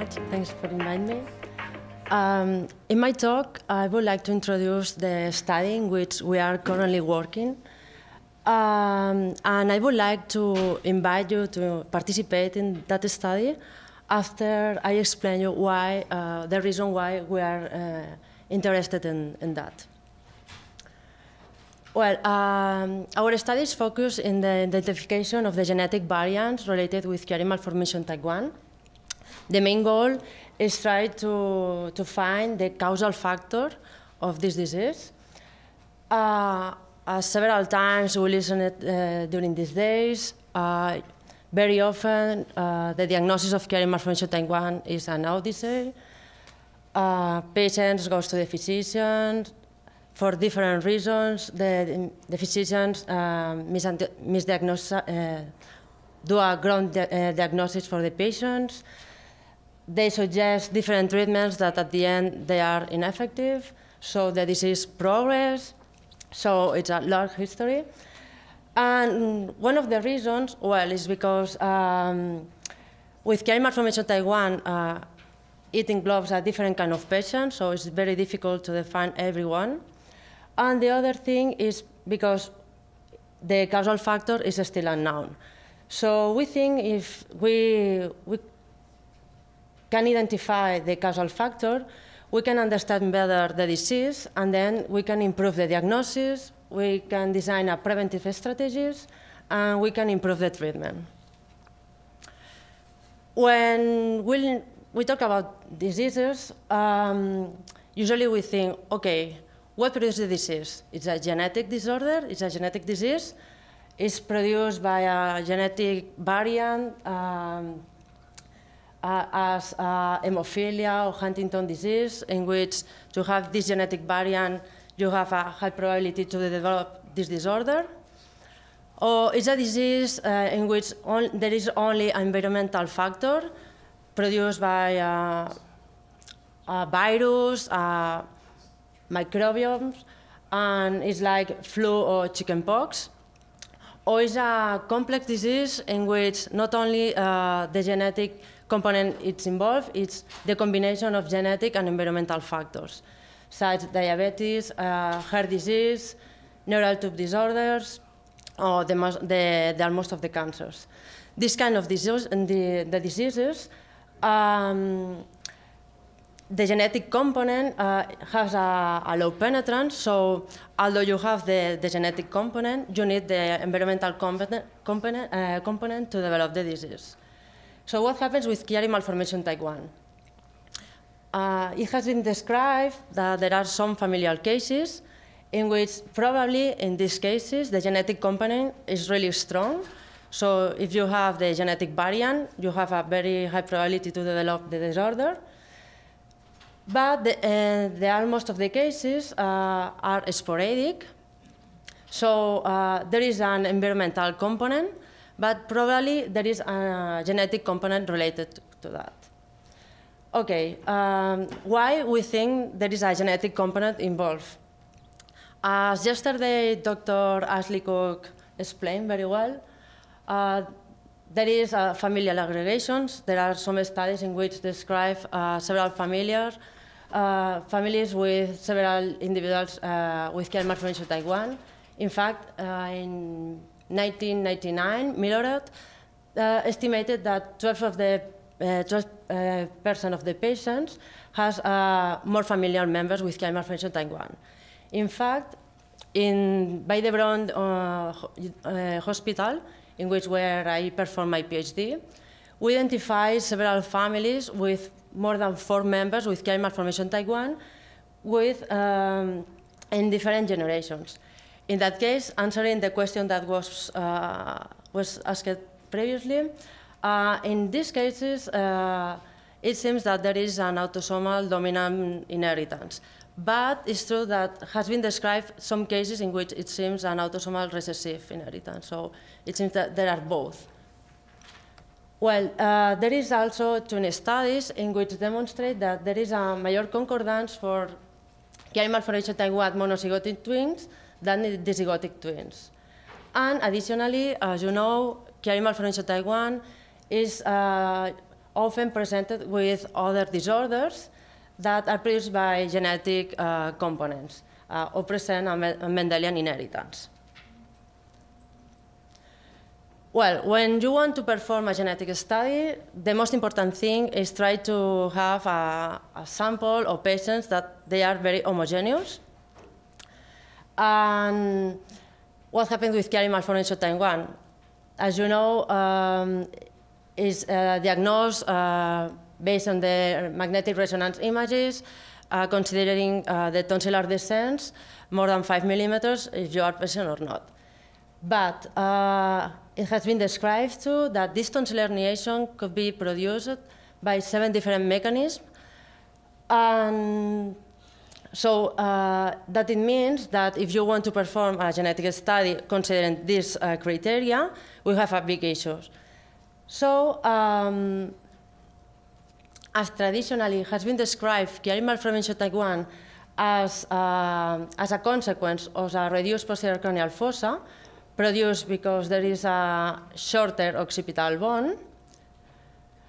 much. Thanks for inviting me. Um, in my talk, I would like to introduce the study in which we are currently working. Um, and I would like to invite you to participate in that study after I explain you why, uh, the reason why we are uh, interested in, in that. Well, um, our studies focus in the identification of the genetic variants related with Chiari malformation type 1. The main goal is try to, to find the causal factor of this disease. Uh, uh, several times we listen it uh, during these days. Uh, very often, uh, the diagnosis of Chiari malformation type 1 is an odyssey. Uh, patients go to the physicians for different reasons. The, the physicians misdiagnose, do a ground di diagnosis for the patients they suggest different treatments that at the end they are ineffective, so the disease progress, so it's a long history. And one of the reasons, well, is because um, with Chiari malformation type 1, uh, it involves a different kind of patient, so it's very difficult to define everyone. And the other thing is because the causal factor is still unknown. So we think if we, we can identify the causal factor, we can understand better the disease, and then we can improve the diagnosis, we can design a preventive strategies, and we can improve the treatment. When we, we talk about diseases, um, usually we think, okay, what produces the disease? It's a genetic disorder, it's a genetic disease, it's produced by a genetic variant, um, uh, as uh, hemophilia or Huntington disease, in which to have this genetic variant, you have a high probability to develop this disorder. Or it's a disease uh, in which on, there is only an environmental factor produced by uh, a virus, uh, and it's like flu or chickenpox. Or it's a complex disease in which not only uh, the genetic component is involved, it's the combination of genetic and environmental factors, such as diabetes, uh, heart disease, neural tube disorders, or the, most, the, the most of the cancers. This kind of disease, the, the diseases, um, the genetic component uh, has a, a, low penetrance, so although you have the, the genetic component, you need the environmental component, component, uh, component to develop the disease. So what happens with Chiari malformation type 1? Uh, it has been described that there are some familial cases in which probably in these cases the genetic component is really strong. So if you have the genetic variant, you have a very high probability to develop the disorder. But the, uh, the most of the cases uh, are sporadic. So uh, there is an environmental component but probably there is a genetic component related to that. Okay, um, why we think there is a genetic component involved? As yesterday Dr. Ashley-Koch explained very well, uh, there is uh, familial aggregations. There are some studies in which describe uh, several familiar, uh, families with several individuals uh, with Chiari malformation 1. In fact, uh, in 1999, Milhorat uh, estimated that 12 of the 12% uh, uh, of the patients has more familial members with Chiari malformation 1. In fact, in Vall d'Hebron uh, Hospital, in which where I performed my PhD, we identified several families with more than four members with Chiari malformation 1 with, um, in different generations. In that case, answering the question that was, uh, was asked previously, uh, in these cases, uh, it seems that there is an autosomal dominant inheritance. But it's true that has been described some cases in which it seems an autosomal recessive inheritance. So it seems that there are both. Well, uh, there is also two studies in which demonstrate that there is a major concordance for Chiari malformation type 1 monozygotic twins than the zygotic twins. And additionally, as you know, Chiari malformation type 1 is uh, often presented with other disorders that are produced by genetic uh, components uh, or present a Mendelian inheritance. Well, when you want to perform a genetic study, the most important thing is try to have a, a sample of patients that they are very homogeneous. And what happened with Chiari malformation type 1? As you know, um, is uh, diagnosed uh, based on the magnetic resonance images, uh, considering uh, the tonsillar descent, more than five millimeters if you are patient or not. But uh, it has been described too that tonsillar herniation could be produced by seven different mechanisms. And so uh, that it means that if you want to perform a genetic study considering these uh, criteria, we have a big issue. So um, as traditionally has been described, Chiari malformation type 1 as, uh, as a consequence of a reduced posterior cranial fossa, produced because there is a shorter occipital bone,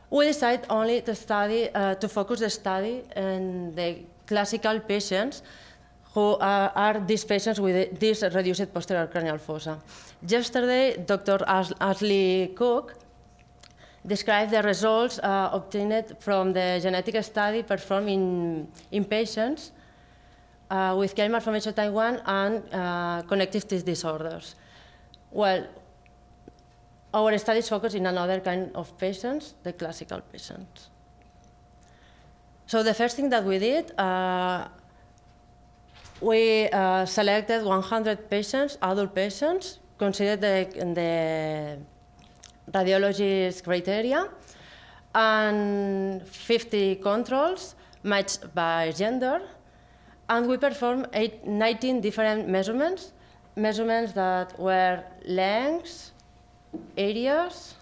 we decide only to study, uh, to focus the study on the classical patients who are, are these patients with this reduced posterior cranial fossa. Yesterday, Dr. Ashley-Koch described the results uh, obtained from the genetic study performed in, in patients uh, with Chiari malformation type 1 and uh, connective tissue disorders. Well, our studies focus in another kind of patients, the classical patients. So the first thing that we did, uh, we uh, selected 100 patients, adult patients, considered the, the radiologist criteria, and 50 controls matched by gender, and we performed eight, 19 different measurements measurements that were lengths, areas,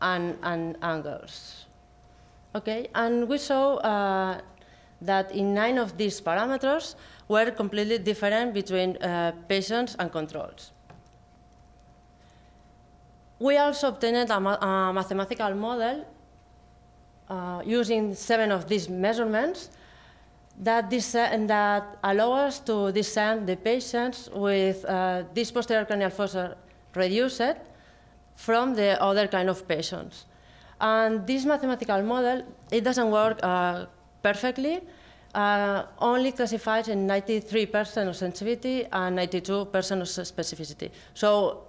and, and angles. Okay, and we saw uh, that in nine of these parameters were completely different between uh, patients and controls. We also obtained a, ma a mathematical model uh, using seven of these measurements that, that allow us to descend the patients with uh, this posterior cranial fossa reduced from the other kind of patients. And this mathematical model, it doesn't work uh, perfectly, uh, only classifies in 93% of sensitivity and 92% of specificity. So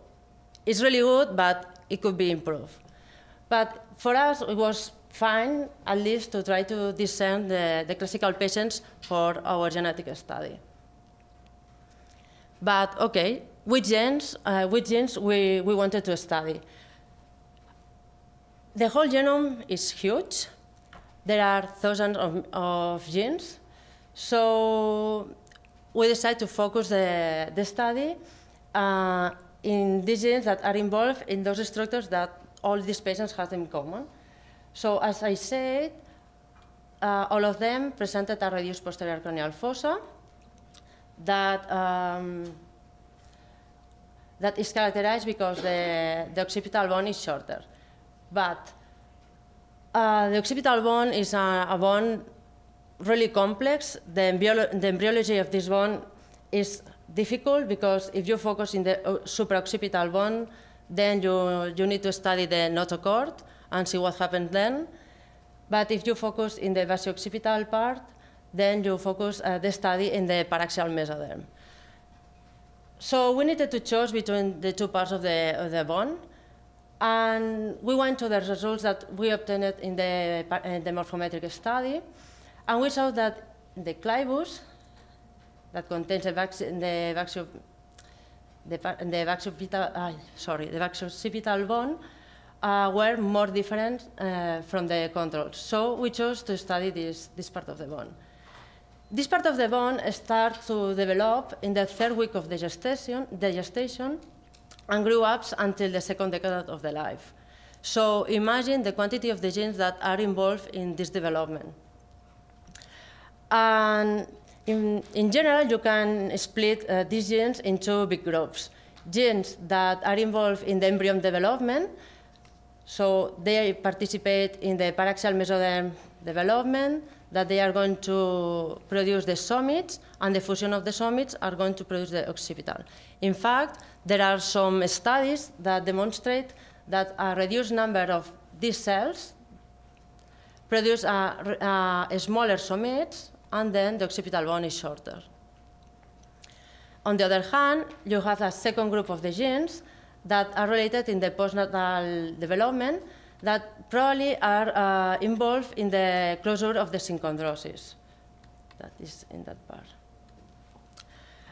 it's really good, but it could be improved. But for us, it was fine, at least to try to discern the, the classical patients for our genetic study. But okay, which genes, uh, which genes we, we wanted to study? The whole genome is huge. There are thousands of, of genes. So we decided to focus the, the study uh, in these genes that are involved in those structures that all these patients have in common. So as I said, uh, all of them presented a reduced posterior cranial fossa that, um, that is characterized because the, the occipital bone is shorter. But uh, the occipital bone is a, a bone really complex. The, the, embryology of this bone is difficult because if you focus in the uh, supraoccipital bone, then you, you need to study the notochord, and see what happens then. But if you focus in the basioccipital part, then you focus uh, the study in the paraxial mesoderm. So we needed to choose between the two parts of the, of the bone. And we went to the results that we obtained in the, in the morphometric study. And we saw that the clivus, that contains the, vaxio, the, the, uh, sorry, the bone, uh, were more different uh, from the controls. So we chose to study this, this part of the bone. This part of the bone starts to develop in the third week of the gestation, the gestation and grew up until the second decade of the life. So imagine the quantity of the genes that are involved in this development. And in, in general, you can split uh, these genes into big groups. Genes that are involved in the embryo development, So they participate in the paraxial mesoderm development, that they are going to produce the somites, and the fusion of the somites are going to produce the occipital. In fact, there are some studies that demonstrate that a reduced number of these cells produce a, a smaller somites, and then the occipital bone is shorter. On the other hand, you have a second group of the genes that are related in the postnatal development that probably are uh, involved in the closure of the synchondrosis. That is in that part.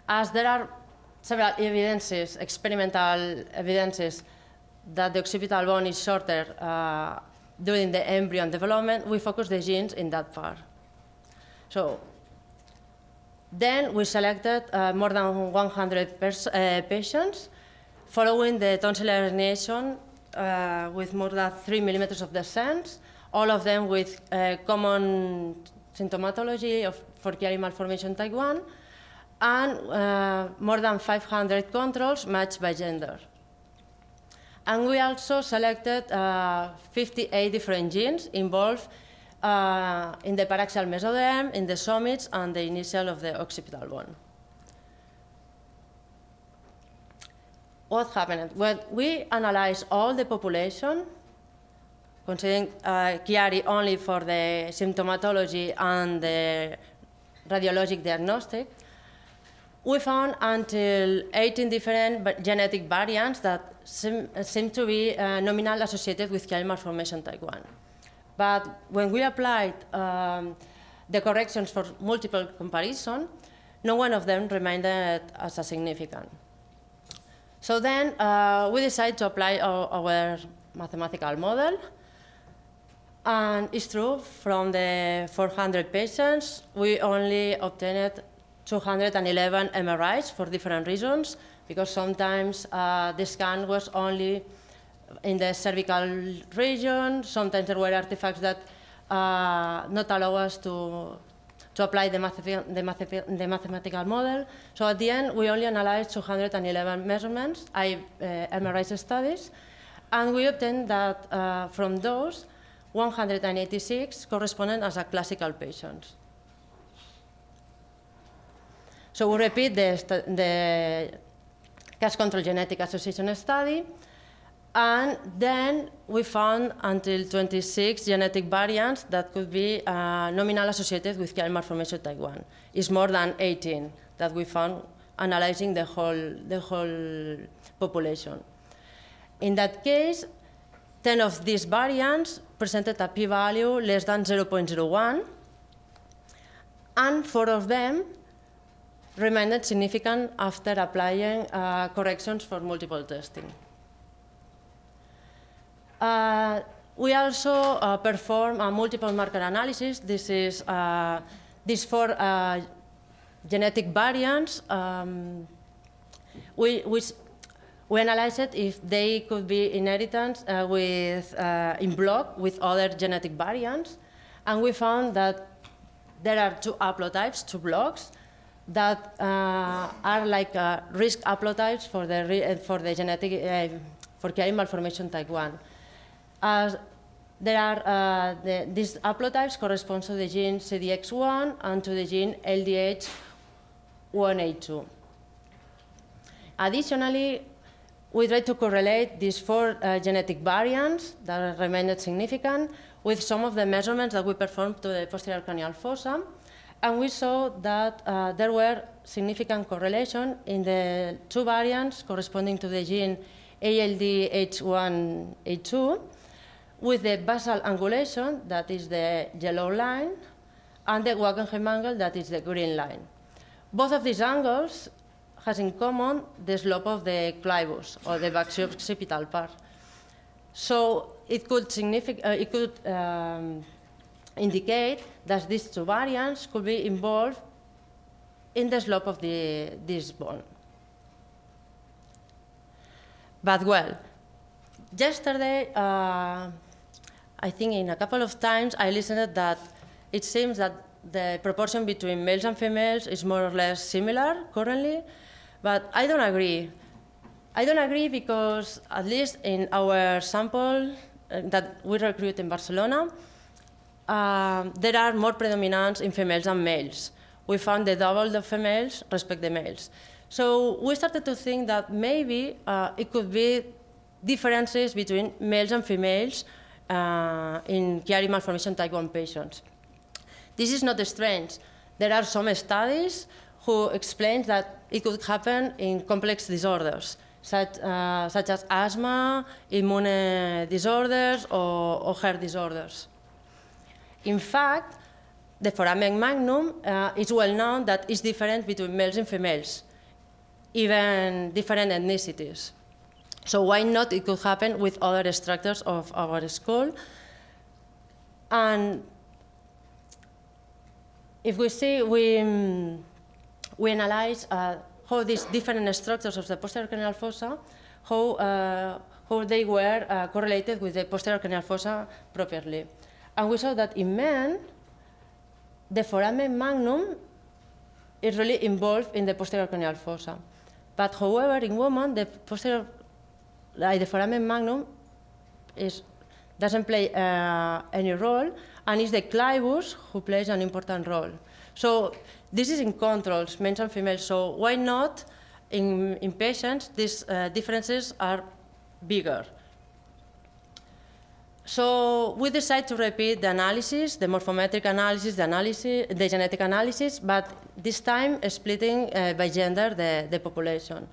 As there are several evidences, experimental evidences, that the occipital bone is shorter uh, during the embryo development, we focus the genes in that part. So then we selected uh, more than 100 uh, patients following the tonsillar herniation uh, with more than three millimeters of descent, all of them with uh, common symptomatology of Chiari malformation type 1, and uh, more than 500 controls matched by gender. And we also selected uh, 58 different genes involved uh, in the paraxial mesoderm, in the somites, and the initial of the occipital bone. What happened? When we analyzed all the population, considering uh, Chiari only for the symptomatology and the radiologic diagnostic, we found until 18 different genetic variants that seem, seem to be uh, nominal associated with Chiari malformation type 1. But when we applied um, the corrections for multiple comparison, no one of them remained as a significant. So then uh, we decided to apply our, our, mathematical model. And it's true, from the 400 patients, we only obtained 211 MRIs for different reasons, because sometimes uh, the scan was only in the cervical region. Sometimes there were artifacts that uh, not allow us to, to apply the, the, the, mathematical model. So at the end, we only analyzed 211 measurements, I, uh, MRI studies, and we obtained that uh, from those, 186 corresponded as a classical patients. So we repeat the, the cash control genetic association study, and then we found until 26 genetic variants that could be uh, nominal associated with Chiari malformation type 1. It's more than 18 that we found analyzing the whole, the whole population. In that case, 10 of these variants presented a p-value less than 0.01, and four of them remained significant after applying uh, corrections for multiple testing. Uh, we also uh, perform a multiple marker analysis. This is uh, these four uh, genetic variants. Um, we, we, we analyzed if they could be inherited uh, with, uh, in block with other genetic variants. And we found that there are two haplotypes, two blocks, that are like risk haplotypes for the, for the genetic, for Chiari malformation type 1. As there are, uh, the, these haplotypes correspond to the gene CDX1 and to the gene ALDH1A2. Additionally, we try to correlate these four uh, genetic variants that remained significant with some of the measurements that we performed to the posterior cranial fossa, and we saw that uh, there were significant correlation in the two variants corresponding to the gene ALDH1A2 with the basal angulation, that is the yellow line, and the Wackenheim angle, that is the green line. Both of these angles has in common the slope of the clivus, or the basio-occipital part. So it could, uh, it could um, indicate that these two variants could be involved in the slope of the, this bone. But well, yesterday, uh, I think in a couple of times I listened that it seems that the proportion between males and females is more or less similar currently, but I don't agree. I don't agree because at least in our sample uh, that we recruit in Barcelona, uh, there are more predominance in females than males. We found the double the females respect the males. So we started to think that maybe uh, it could be differences between males and females uh, in Chiari malformation type 1 patients. This is not strange. There are some studies who explain that it could happen in complex disorders, such, uh, such as asthma, immune disorders, or, or heart disorders. In fact, the foramen magnum uh, is well known that it's different between males and females, even different ethnicities. So why not it could happen with other structures of our skull? And if we see, we, we analyze uh, how these different structures of the posterior cranial fossa, how, uh, how they were uh, correlated with the posterior cranial fossa properly. And we saw that in men, the foramen magnum is really involved in the posterior cranial fossa. But however, in women, the posterior, like the foramen magnum is, doesn't play uh, any role, and it's the clivus who plays an important role. So this is in controls, males and females, so why not in, in patients these uh, differences are bigger? So we decided to repeat the analysis, the morphometric analysis, the, analysis, the genetic analysis, but this time splitting uh, by gender the, the population.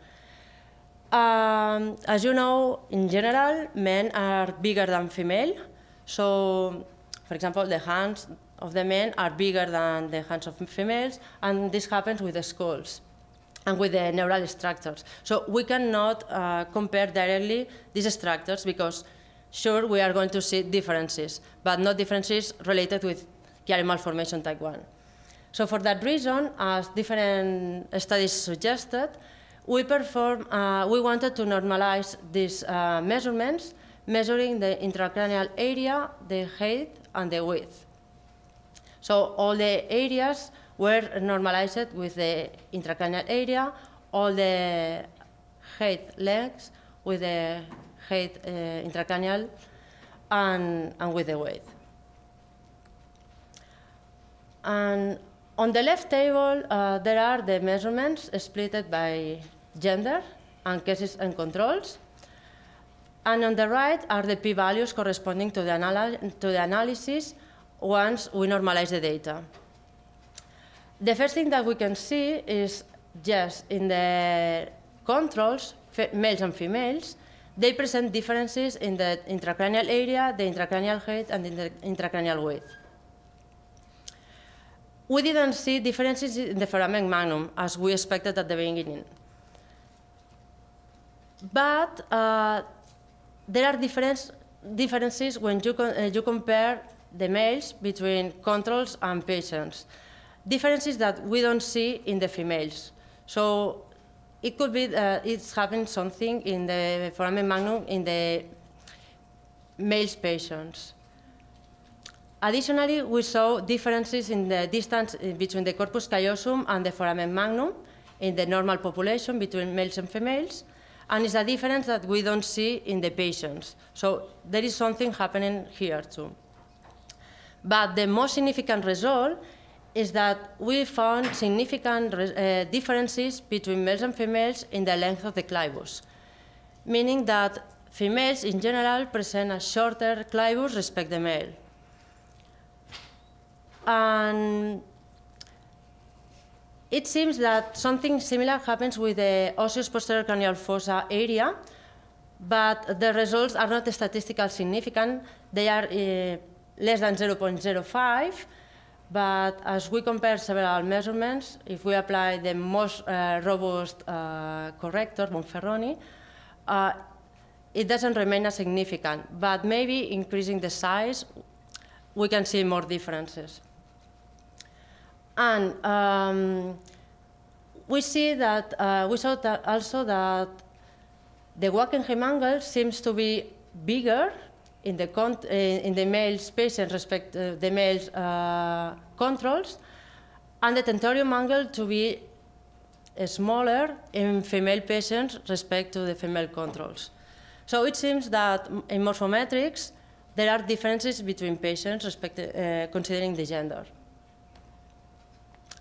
Um, as you know, in general, men are bigger than female. So, for example, the hands of the men are bigger than the hands of females, and this happens with the skulls and with the neural structures. So we cannot uh, compare directly these structures because sure, we are going to see differences, but not differences related with Chiari malformation type 1. So for that reason, as different studies suggested, we perform, uh, we wanted to normalize these uh, measurements, measuring the intracranial area, the height, and the width. So all the areas were normalized with the intracranial area, all the height lengths with the height uh, intracranial and, and with the width. And on the left table, uh, there are the measurements split by gender and cases and controls. And on the right are the p-values corresponding to the, to the analysis once we normalize the data. The first thing that we can see is just in the controls, males and females, they present differences in the intracranial area, the intracranial height, and the intracranial width. We didn't see differences in the foramen magnum, as we expected at the beginning. But uh, there are difference, differences when you, uh, you compare the males between controls and patients. Differences that we don't see in the females. So it could be that it's having something in the foramen magnum in the male patients. Additionally, we saw differences in the distance between the corpus callosum and the foramen magnum in the normal population between males and females, and it's a difference that we don't see in the patients. So there is something happening here too. But the most significant result is that we found significant uh, differences between males and females in the length of the clivus, meaning that females in general present a shorter clivus respect the male. And it seems that something similar happens with the osseous posterior cranial fossa area, but the results are not statistically significant. They are uh, less than 0.05, but as we compare several measurements, if we apply the most uh, robust uh, corrector, Bonferroni, uh, it doesn't remain as significant. But maybe increasing the size, we can see more differences. And um, we see that, uh, we saw that also that the Wackenheim angle seems to be bigger in the, eh, in the male space and respect uh, the male uh, controls, and the tentorium angle to be smaller in female patients respect to the female controls. So it seems that in morphometrics, there are differences between patients respect, uh, considering the gender.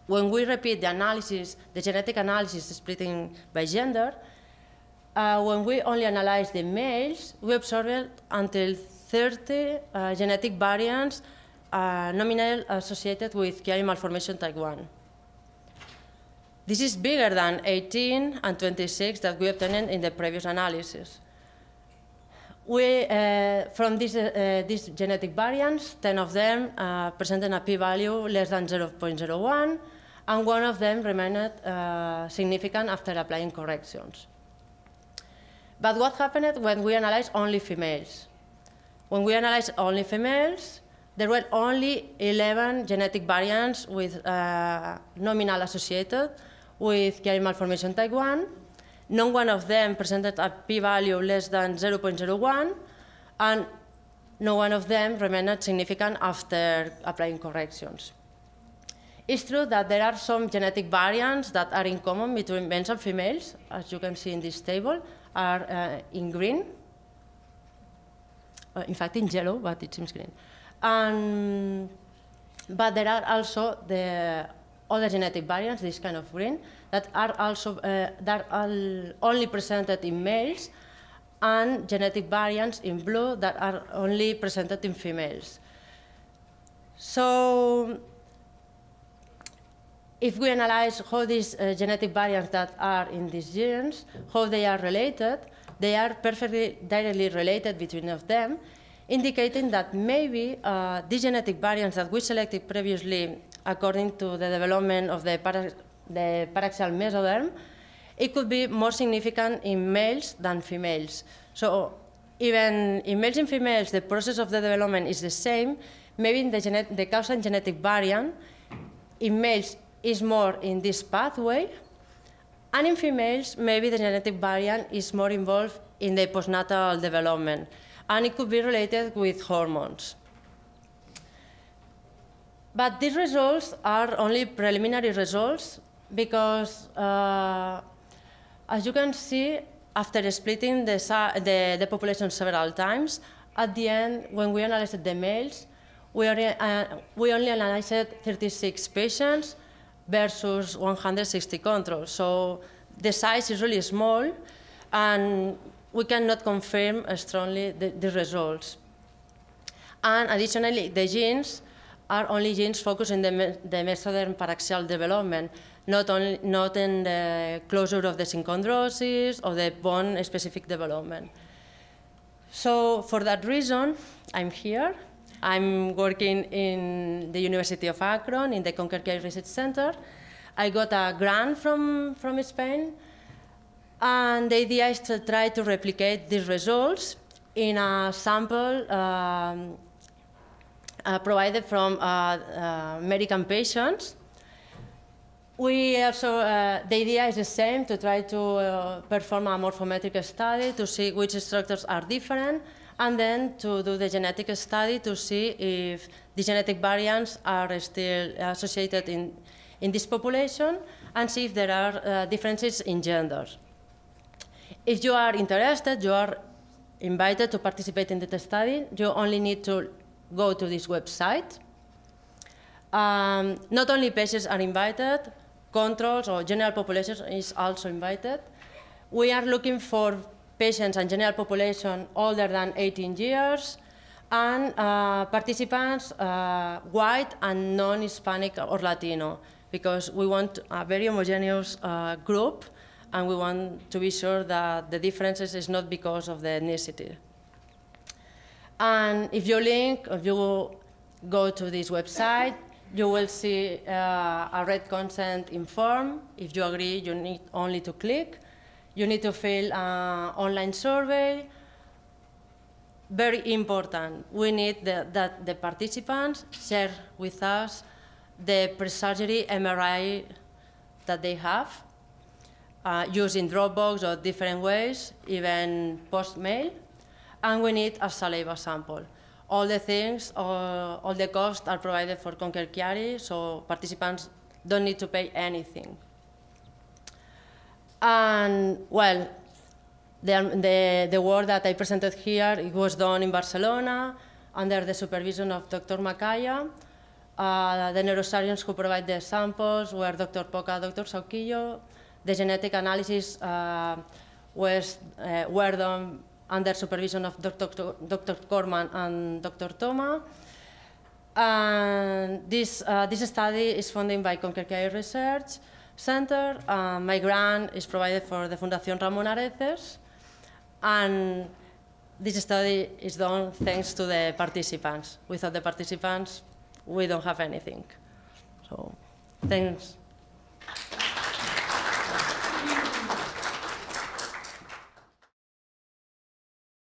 When we repeat the analysis, the genetic analysis splitting by gender, uh, when we only analyze the males, we observed until 30 uh, genetic variants uh, nominal associated with Chiari malformation type 1. This is bigger than 18 and 26 that we obtained in the previous analysis. We, uh, from these, uh, these genetic variants, 10 of them uh, presented a p-value less than 0.01, and one of them remained uh, significant after applying corrections. But what happened when we analyzed only females? When we analyzed only females, there were only 11 genetic variants with uh, nominal associated with Chiari malformation type 1. No one of them presented a p-value less than 0.01, and no one of them remained significant after applying corrections. It's true that there are some genetic variants that are in common between males and females, as you can see in this table, are uh, in green. Uh, in fact, in yellow, but it seems green. And, but there are also the other genetic variants, this kind of green, that are also uh, that are only presented in males, and genetic variants in blue that are only presented in females. So if we analyze how these uh, genetic variants that are in these genes, how they are related, they are perfectly directly related between of them, indicating that maybe uh, these genetic variants that we selected previously according to the development of the, para the paraxial mesoderm, it could be more significant in males than females. So even in males and females, the process of the development is the same, maybe in the, the causal genetic variant, in males is more in this pathway, and in females, maybe the genetic variant is more involved in the postnatal development and it could be related with hormones. But these results are only preliminary results because, uh, as you can see, after splitting the, the, the, population several times, at the end, when we analyzed the males, we, are, uh, we only analyzed 36 patients versus 160 controls. So the size is really small, and we cannot confirm strongly the, the results. And additionally, the genes are only genes focused in the, the mesoderm paraxial development, not, only, not in the closure of the synchondrosis or the bone-specific development. So for that reason, I'm here. I'm working in the University of Akron in the Conquer Chiari Research Center. I got a grant from, from Spain and the idea is to try to replicate these results in a sample um, uh, provided from uh, uh, American patients. We also, uh, the idea is the same, to try to uh, perform a morphometric study to see which structures are different, and then to do the genetic study to see if the genetic variants are still associated in, in this population, and see if there are uh, differences in genders. If you are interested, you are invited to participate in the study. You only need to go to this website. Um, not only patients are invited, controls or general population is also invited. We are looking for patients and general population older than 18 years, and uh, participants uh, white and non-Hispanic or Latino, because we want a very homogeneous uh, group and we want to be sure that the differences is not because of the ethnicity. And if you link, if you go to this website, you will see uh, a red consent form. If you agree, you need only to click. You need to fill an online survey. Very important, we need that the participants share with us the pre-surgery MRI that they have uh, using Dropbox or different ways, even post-mail, and we need a saliva sample. All the things, all, all the costs are provided for Conquer Chiari, so participants don't need to pay anything. And, well, the, the, the work that I presented here, it was done in Barcelona, under the supervision of Dr. Macaya. Uh, the neurosurgeons who provide the samples were Dr. Poca, Dr. Sahuquillo. The genetic analysis uh, was, uh, were done under supervision of Dr. Dr. Cormand and Dr. Toma. And this, uh, this study is funded by Conquer Research Center. Uh, my grant is provided for the Fundación Ramon Areces. And this study is done thanks to the participants. Without the participants, we don't have anything. So, thanks.